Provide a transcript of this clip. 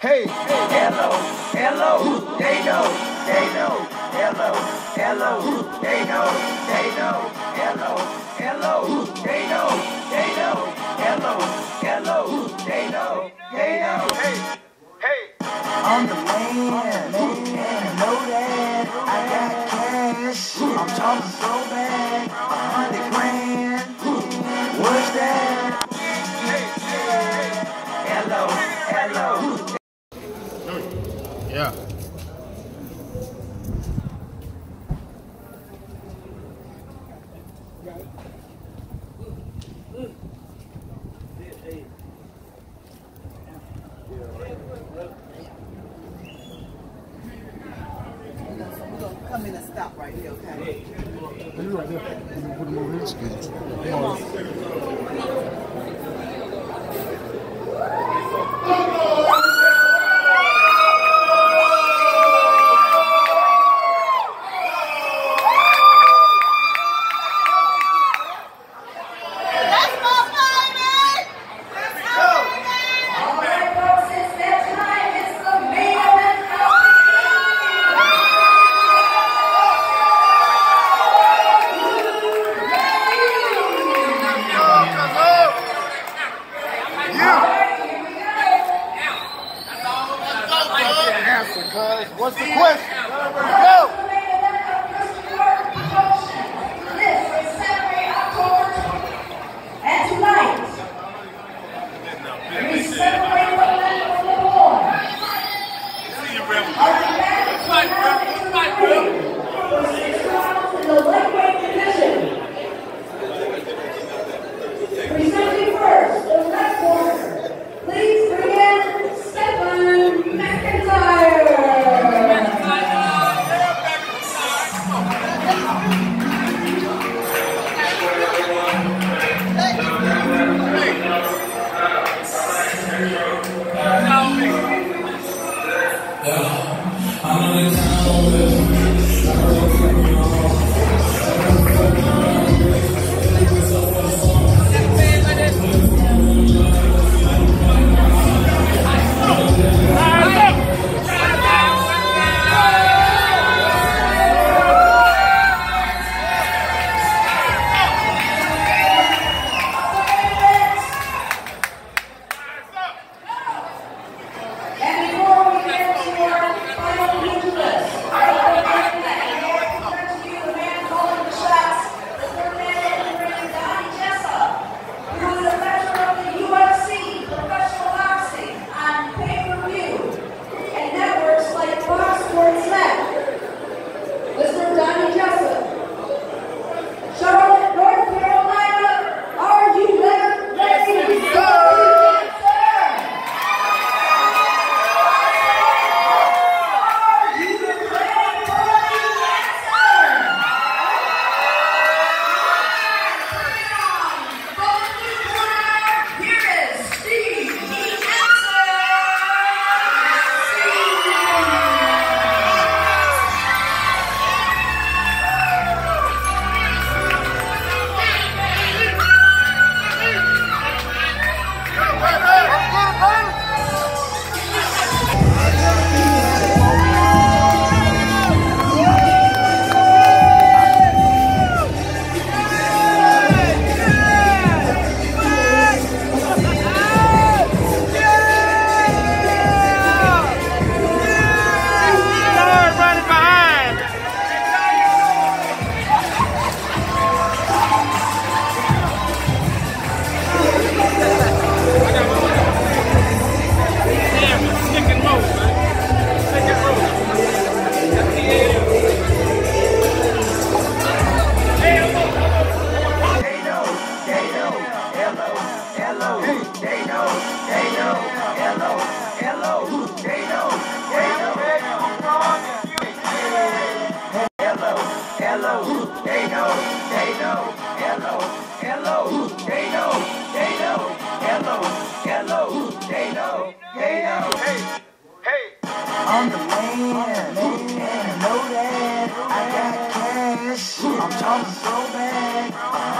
Hey, hello, hello, they know, they know, hello, hello, they know, they know, hello, hello, they know, they know, hello, hello, they know, they know. Hey, hey, I'm the man, man, know that I got cash. I'm talking so. right here, okay? Put them over here. Come on. because what's the question? Go! I'm so bad.